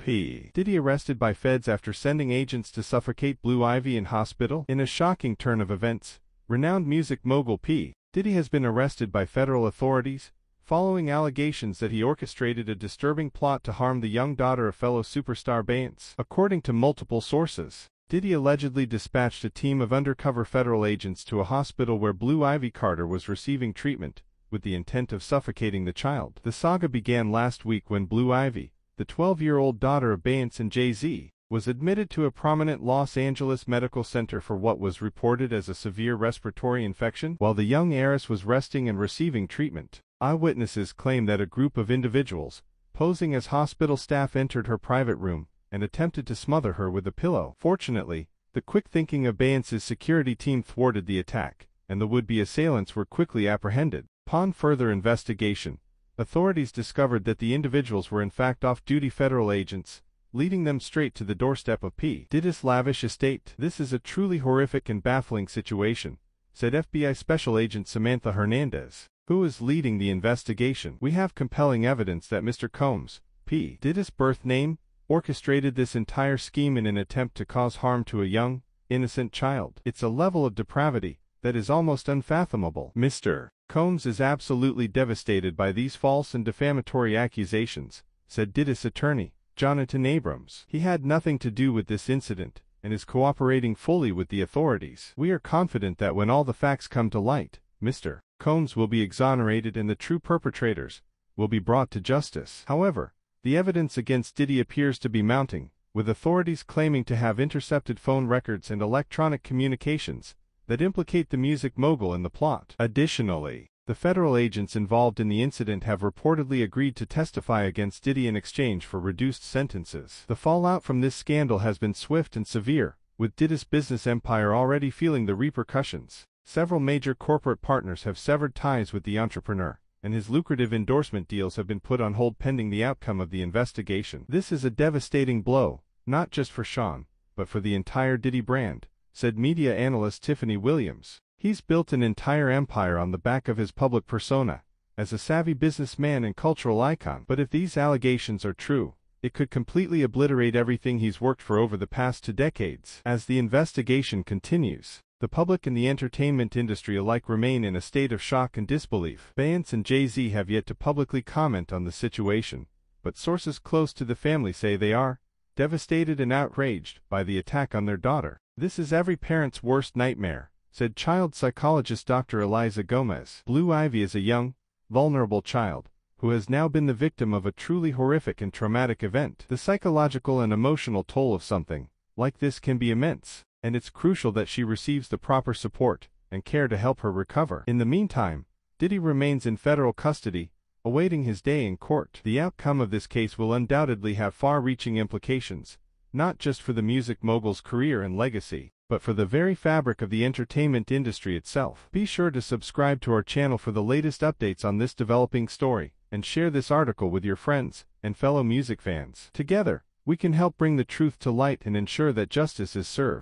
P. Diddy arrested by feds after sending agents to suffocate Blue Ivy in hospital? In a shocking turn of events, renowned music mogul P. Diddy has been arrested by federal authorities, following allegations that he orchestrated a disturbing plot to harm the young daughter of fellow superstar Beyonce. According to multiple sources, Diddy allegedly dispatched a team of undercover federal agents to a hospital where Blue Ivy Carter was receiving treatment, with the intent of suffocating the child. The saga began last week when Blue Ivy, the 12-year-old daughter of Beyonce and Jay-Z, was admitted to a prominent Los Angeles medical center for what was reported as a severe respiratory infection while the young heiress was resting and receiving treatment. Eyewitnesses claim that a group of individuals, posing as hospital staff entered her private room and attempted to smother her with a pillow. Fortunately, the quick thinking of Beyonce's security team thwarted the attack, and the would-be assailants were quickly apprehended. Upon further investigation, authorities discovered that the individuals were in fact off-duty federal agents, leading them straight to the doorstep of P. Diddy's lavish estate. This is a truly horrific and baffling situation, said FBI Special Agent Samantha Hernandez who is leading the investigation. We have compelling evidence that Mr. Combs, P. Diddy's birth name, orchestrated this entire scheme in an attempt to cause harm to a young, innocent child. It's a level of depravity that is almost unfathomable. Mr. Combs is absolutely devastated by these false and defamatory accusations, said Diddy's attorney, Jonathan Abrams. He had nothing to do with this incident and is cooperating fully with the authorities. We are confident that when all the facts come to light, Mr. Combs will be exonerated and the true perpetrators will be brought to justice. However, the evidence against Diddy appears to be mounting, with authorities claiming to have intercepted phone records and electronic communications that implicate the music mogul in the plot. Additionally, the federal agents involved in the incident have reportedly agreed to testify against Diddy in exchange for reduced sentences. The fallout from this scandal has been swift and severe, with Diddy's business empire already feeling the repercussions. Several major corporate partners have severed ties with the entrepreneur, and his lucrative endorsement deals have been put on hold pending the outcome of the investigation. This is a devastating blow, not just for Sean, but for the entire Diddy brand, said media analyst Tiffany Williams. He's built an entire empire on the back of his public persona, as a savvy businessman and cultural icon. But if these allegations are true, it could completely obliterate everything he's worked for over the past two decades. As the investigation continues, the public and the entertainment industry alike remain in a state of shock and disbelief. Beyonce and Jay-Z have yet to publicly comment on the situation, but sources close to the family say they are devastated and outraged by the attack on their daughter. This is every parent's worst nightmare, said child psychologist Dr. Eliza Gomez. Blue Ivy is a young, vulnerable child who has now been the victim of a truly horrific and traumatic event. The psychological and emotional toll of something like this can be immense and it's crucial that she receives the proper support and care to help her recover. In the meantime, Diddy remains in federal custody, awaiting his day in court. The outcome of this case will undoubtedly have far-reaching implications, not just for the music mogul's career and legacy, but for the very fabric of the entertainment industry itself. Be sure to subscribe to our channel for the latest updates on this developing story, and share this article with your friends and fellow music fans. Together, we can help bring the truth to light and ensure that justice is served.